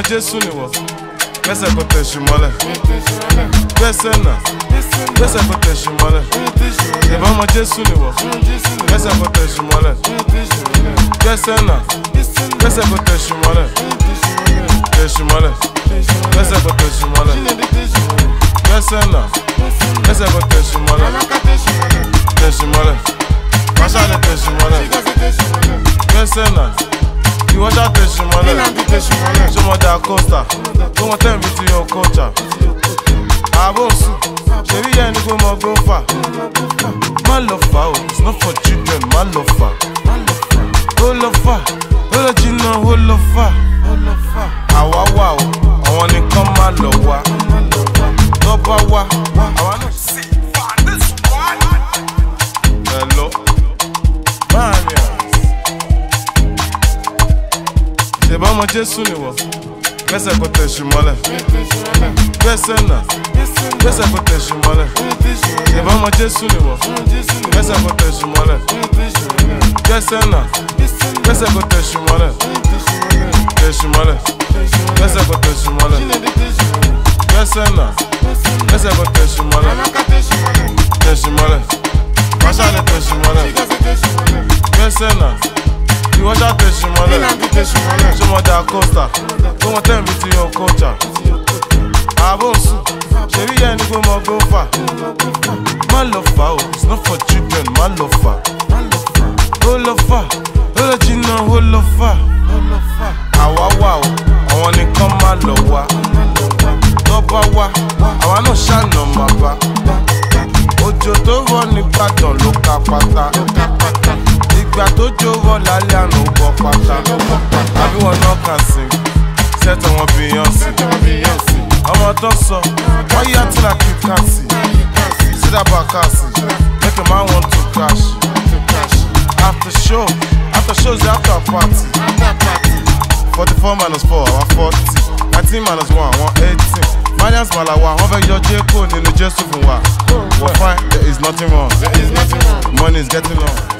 ọmọ jésù nìwọ lẹ́sẹ̀ kò tẹ̀sù mọ́lẹ̀ lẹ́sẹ̀ nà lẹ́sẹ̀ kò tẹ̀sù mọ́lẹ̀ ìbá ọmọ jésù nìwọ lẹ́sẹ̀ kò tẹ̀sù mọ́lẹ̀ lẹ́sẹ̀ nà lẹ́sẹ̀ kò tẹ̀sù mọ́lẹ̀ tẹ̀sù You want that question, man? so much that coaster. Show me tell me to your culture. Abonsu, ṣebí yẹn ni kò mọ gbó fà. Má lọ fà it's not for children, má lọ fà. Ó lọ fà, ó lọ jìnnà, ó lọ fà. Àwa wà o, àwọn nìkan má lọ wá. Tọ́ bá wá. jesu ni wọ mẹsẹ̀ kò tẹ̀sù mọ́lẹ̀ gbẹ̀sẹ̀ nà mẹsẹ̀ kò tẹ̀sù mọ́lẹ̀ ìbọn mọ jesu ni wọ mẹsẹ̀ kò tẹ̀sù mọ́lẹ̀ gbẹ̀sẹ̀ nà mẹsẹ̀ kò tẹ̀sù mọ́lẹ̀ tẹ̀sù mọ́lẹ̀ mẹsẹ̀ kò tẹ̀sù mọ́lẹ̀ gbẹ̀sẹ̀ nà mẹsẹ̀ kò tẹ̀sù mọ́lẹ̀. roller coaster tó wọn tẹ̀ mí ti yan kọjá àbò sùn ṣèbí yẹn ni kò mọ gbó fà má lọ fà o it's not for children má lọ fà ó lọ fà ó lọ jìnnà ó lọ fà àwa wà o àwọn nìkan má lọ wá tọ́ba wá àwa náà ṣàna màbá òjò tó rọ ní Ìbàdàn ló ká pátá ìgbà tó jó wọ lálẹ́ àná wọ pátá àbí wọn náà kàn sí sẹ́tọ̀ wọn Beyonce ọmọ tó sọ wọ́n yá tíra kí kàsì sídàbà kàsì make a man want to crash after show after show is after party forty four minus four our forty nineteen minus one one eighteen mariam malawa wọn fẹ́ yọ jẹ́kọ̀ nínú jésù fún wa wọ́n fine there is nothing wrong money is getting long.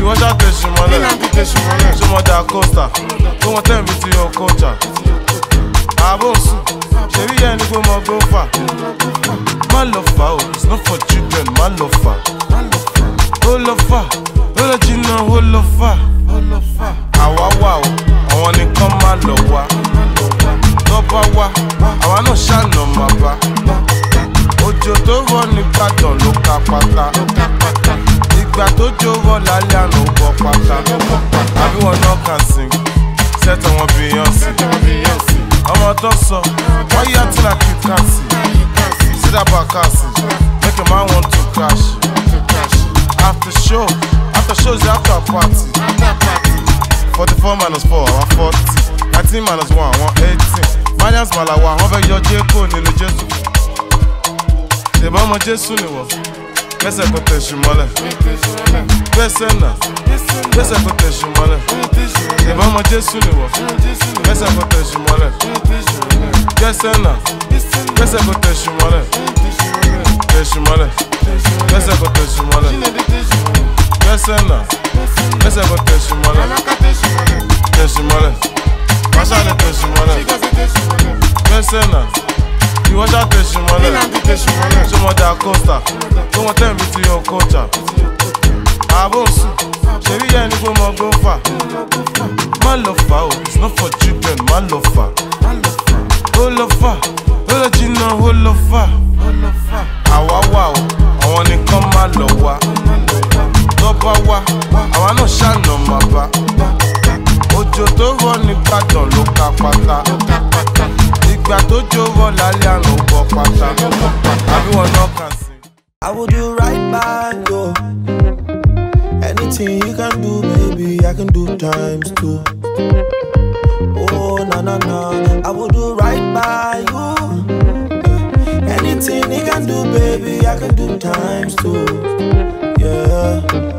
You want that dish in my leg She want that coaster Don't want them to your culture Abosu Ṣebí yẹn ni kò mọ gbófà Má lọ fà o, it's not for children, má lọ fà. Ó lọ fà, ó lọ jìnnà, ó lọ fà. Àwa wà o, àwọn nìkan má lọ wá. Tọ́ba wá, àwa náà ṣàna máa bá. Òjò tó rọ̀ ní Ìbàdàn ló ká pátá ìgbà tó jó wọ lálẹ́ àná wọ pátá àbí wọn náà kàn sí sẹ́tọ̀ wọn Beyonce ọmọ tó sọ wọ́n yá tí la kí káàsì sídàbà káàsì make your man want to crash after show after show is after party forty four minus four one forty nineteen minus one one eighteen minus malawa àwọn fẹ́ yọ jẹ́ kó nílé Jésù ìbámu Jésù nìwọ̀n. Essa acontece mole Pesena Essa acontece mole E vamos ter suliwa Essa acontece mole Pesena Essa acontece mole Acontece mole Essa acontece mole Pesena Essa acontece mole Acontece mole Mas olha acontece mole Pesena ìwọ ṣá tẹ̀sù mọ́lẹ̀ ṣé mo dà kósta tó mo tẹ̀mí ti yọ culture. ààbò sùn ṣèbí yẹn ni pé mo gbó fà má lọ fà o it's not for children má lọ fà ó lọ fà ó lọ jìnnà ó lọ fà àwa I o àwọn nìkan má lọ wá lọ́ba wá àwa náà ṣàna máa òjò tó rọ̀ ní Ìbàdàn ló ká pátá. tó jówọ́ lálẹ́ àrùn bọ̀ pátá àbí wọn náà kàn sí. I would do right by you. Anything you can do, baby, I can do times two. Oh, na na na, I would do right by you. Anything you can do, baby, I can do times two. Yeah.